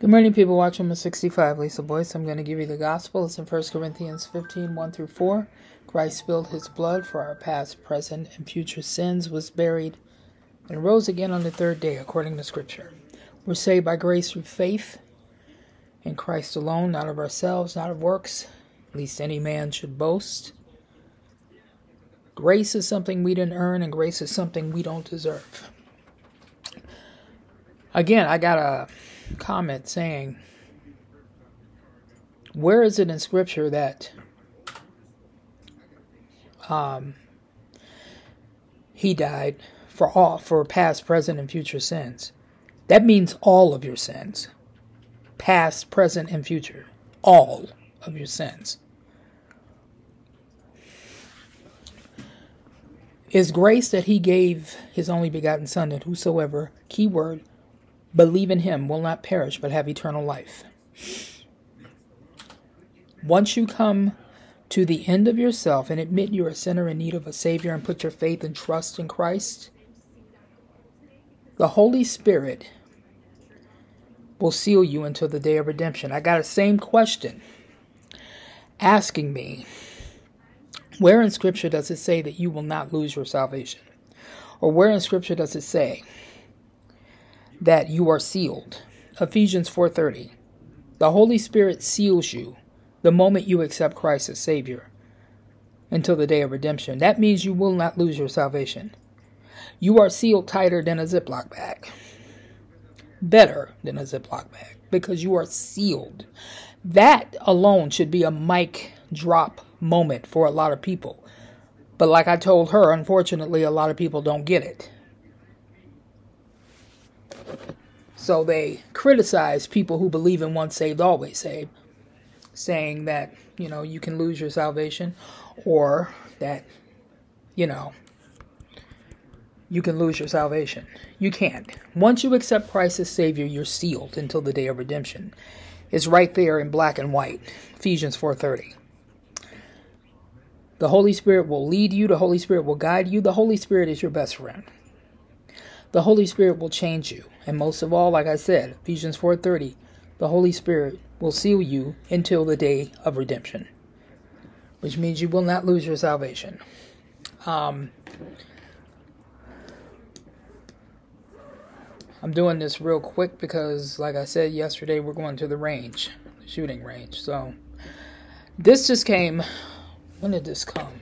Good morning, people Watchwoman 65 Lisa Boyce. I'm going to give you the gospel. It's in 1 Corinthians 15 1 through 4. Christ spilled his blood for our past, present, and future sins, was buried, and rose again on the third day, according to Scripture. We're saved by grace through faith in Christ alone, not of ourselves, not of works, least any man should boast. Grace is something we didn't earn, and grace is something we don't deserve. Again, I got a comment saying, Where is it in Scripture that um, he died for all for past, present, and future sins? That means all of your sins. Past, present, and future. All of your sins. Is grace that he gave his only begotten Son, that whosoever, keyword, believe in him will not perish but have eternal life. Once you come to the end of yourself and admit you're a sinner in need of a Savior and put your faith and trust in Christ, the Holy Spirit will seal you until the day of redemption. I got a same question asking me, where in Scripture does it say that you will not lose your salvation? Or where in Scripture does it say that you are sealed. Ephesians 4:30. The Holy Spirit seals you the moment you accept Christ as Savior until the day of redemption. That means you will not lose your salvation. You are sealed tighter than a Ziploc bag. Better than a Ziploc bag because you are sealed. That alone should be a mic drop moment for a lot of people. But like I told her, unfortunately, a lot of people don't get it. So they criticize people who believe in once saved, always saved, saying that, you know, you can lose your salvation or that, you know, you can lose your salvation. You can't. Once you accept Christ as Savior, you're sealed until the day of redemption. It's right there in black and white. Ephesians 4:30. The Holy Spirit will lead you, the Holy Spirit will guide you. The Holy Spirit is your best friend. The Holy Spirit will change you. And most of all, like I said, Ephesians 4:30, the Holy Spirit will seal you until the day of redemption, which means you will not lose your salvation. Um, I'm doing this real quick because, like I said yesterday, we're going to the range, the shooting range. So this just came. When did this come?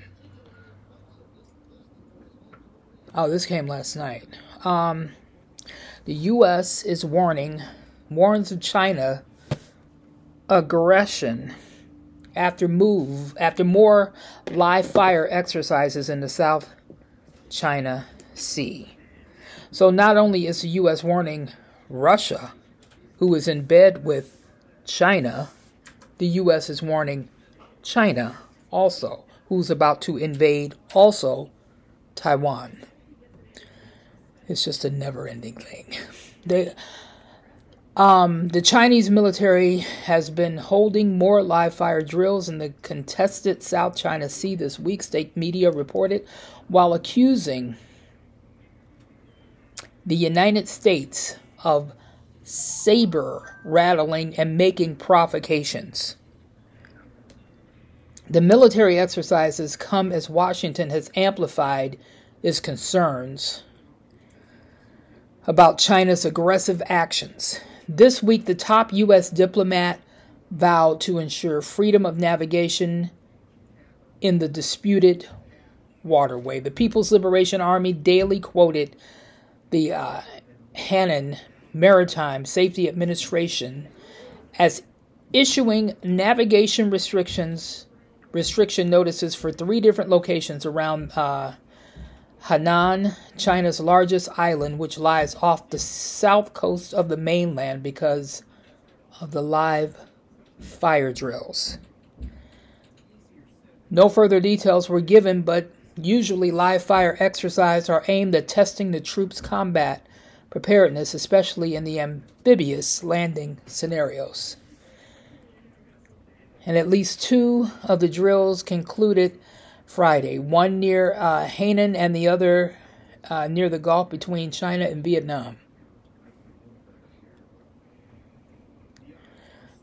Oh, this came last night. Um, the U.S. is warning, warns of China aggression after move after more live fire exercises in the South China Sea. So not only is the U.S. warning Russia, who is in bed with China, the U.S. is warning China also, who's about to invade also Taiwan. It's just a never-ending thing. They, um, the Chinese military has been holding more live fire drills in the contested South China Sea this week, state media reported, while accusing the United States of saber rattling and making provocations. The military exercises come as Washington has amplified its concerns about China's aggressive actions. This week, the top U.S. diplomat vowed to ensure freedom of navigation in the disputed waterway. The People's Liberation Army daily quoted the uh, Hainan Maritime Safety Administration as issuing navigation restrictions restriction notices for three different locations around uh, Hainan, China's largest island, which lies off the south coast of the mainland because of the live fire drills. No further details were given, but usually live fire exercises are aimed at testing the troops' combat preparedness, especially in the amphibious landing scenarios. And at least two of the drills concluded Friday, one near uh, Hainan and the other uh, near the Gulf between China and Vietnam.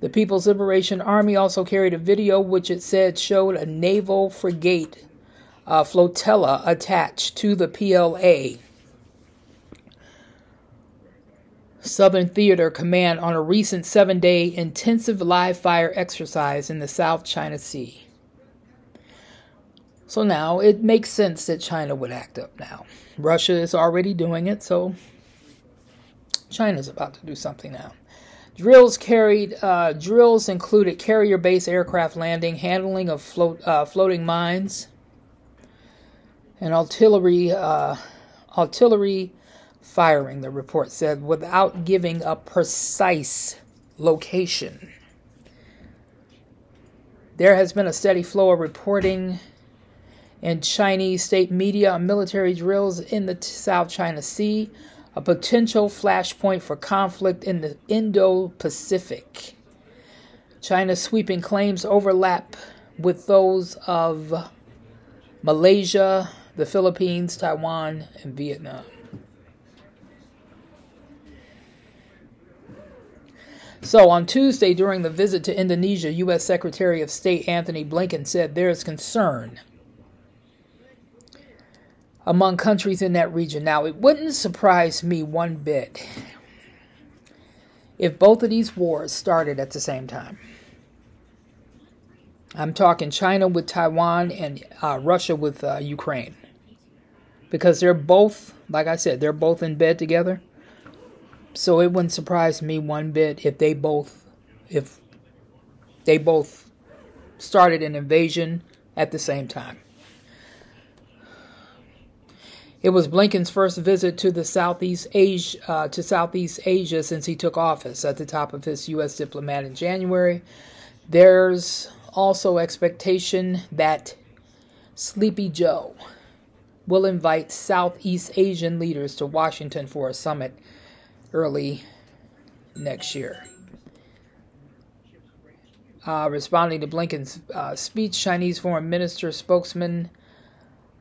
The People's Liberation Army also carried a video which it said showed a naval frigate uh, flotilla attached to the PLA Southern Theater Command on a recent seven day intensive live fire exercise in the South China Sea. So now it makes sense that China would act up now. Russia is already doing it, so China's about to do something now. Drills carried uh, drills included carrier-based aircraft landing, handling of float, uh, floating mines, and artillery uh, artillery firing. The report said, without giving a precise location. There has been a steady flow of reporting in Chinese state media on military drills in the South China Sea, a potential flashpoint for conflict in the Indo Pacific. China's sweeping claims overlap with those of Malaysia, the Philippines, Taiwan, and Vietnam. So, on Tuesday, during the visit to Indonesia, U.S. Secretary of State Antony Blinken said there is concern among countries in that region. Now, it wouldn't surprise me one bit if both of these wars started at the same time. I'm talking China with Taiwan and uh, Russia with uh, Ukraine. Because they're both, like I said, they're both in bed together. So it wouldn't surprise me one bit if they both, if they both started an invasion at the same time. It was Blinken's first visit to the Southeast Asia uh, to Southeast Asia since he took office at the top of his U.S. diplomat in January. There's also expectation that Sleepy Joe will invite Southeast Asian leaders to Washington for a summit early next year. Uh, responding to Blinken's uh, speech, Chinese Foreign Minister spokesman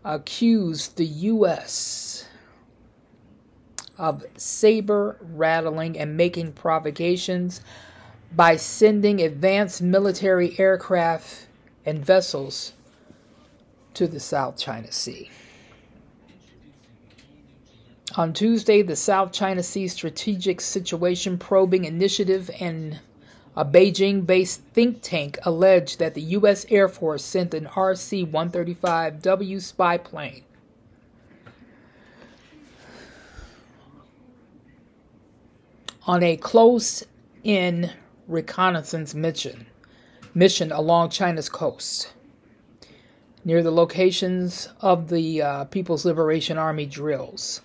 accused the U.S. of saber rattling and making provocations by sending advanced military aircraft and vessels to the South China Sea. On Tuesday, the South China Sea Strategic Situation Probing Initiative and a Beijing based think tank alleged that the U.S. Air Force sent an RC 135W spy plane. On a close in reconnaissance mission, mission along China's coast, near the locations of the uh, People's Liberation Army drills.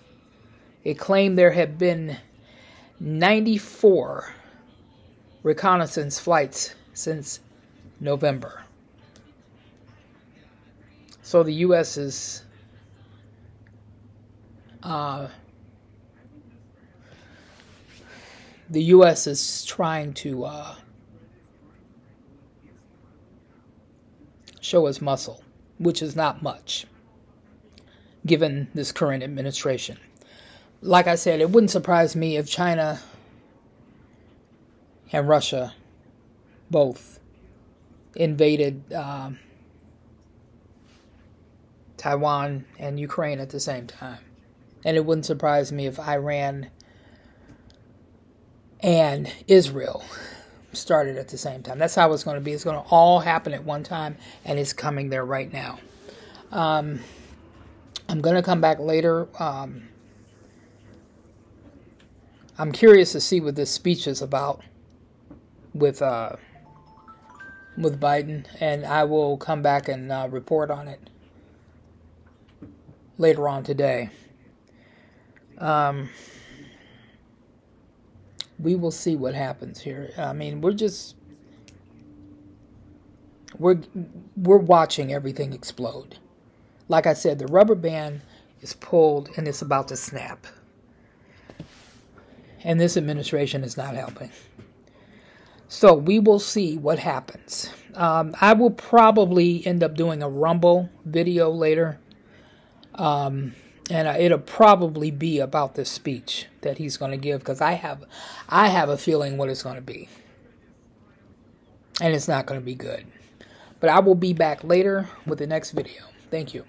It claimed there had been 94 reconnaissance flights since November. So the U.S. is uh, the U.S. is trying to uh, show its muscle, which is not much given this current administration. Like I said, it wouldn't surprise me if China and Russia both invaded um, Taiwan and Ukraine at the same time. And it wouldn't surprise me if Iran and Israel started at the same time. That's how it's going to be. It's going to all happen at one time, and it's coming there right now. Um, I'm going to come back later. Um, I'm curious to see what this speech is about with uh, with Biden, and I will come back and uh, report on it later on today. Um, we will see what happens here. I mean, we're just we're we're watching everything explode. Like I said, the rubber band is pulled and it's about to snap. And this administration is not helping. So we will see what happens. Um, I will probably end up doing a Rumble video later. Um, and it'll probably be about this speech that he's going to give because I have, I have a feeling what it's going to be. And it's not going to be good. But I will be back later with the next video. Thank you.